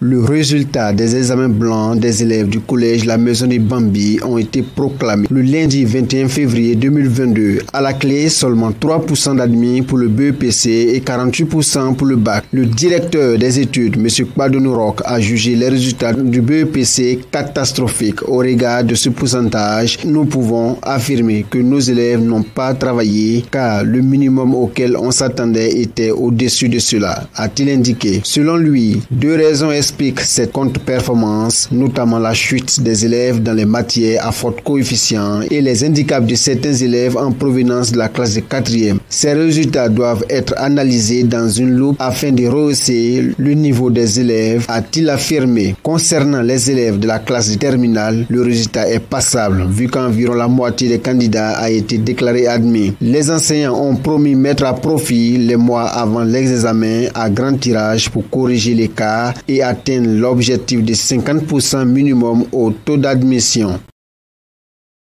Le résultat des examens blancs des élèves du collège La Maison des Bambi ont été proclamés le lundi 21 février 2022. À la clé, seulement 3% d'admis pour le BEPC et 48% pour le bac. Le directeur des études, M. Kpadonourok, a jugé les résultats du BEPC catastrophiques. Au regard de ce pourcentage, nous pouvons affirmer que nos élèves n'ont pas travaillé car le minimum auquel on s'attendait était au-dessus de cela, a-t-il indiqué. Selon lui, deux raisons expliquent cette contre-performance, notamment la chute des élèves dans les matières à fort coefficient et les handicaps de certains élèves en provenance de la classe de quatrième. Ces résultats doivent être analysés dans une loupe afin de rehausser le niveau des élèves, a-t-il affirmé. Concernant les élèves de la classe de terminale, le résultat est passable vu qu'environ la moitié des candidats a été déclaré admis. Les enseignants ont promis mettre à profit les mois avant l'examen à grand tirage pour corriger les cas et atteindre l'objectif de 50% minimum au taux d'admission.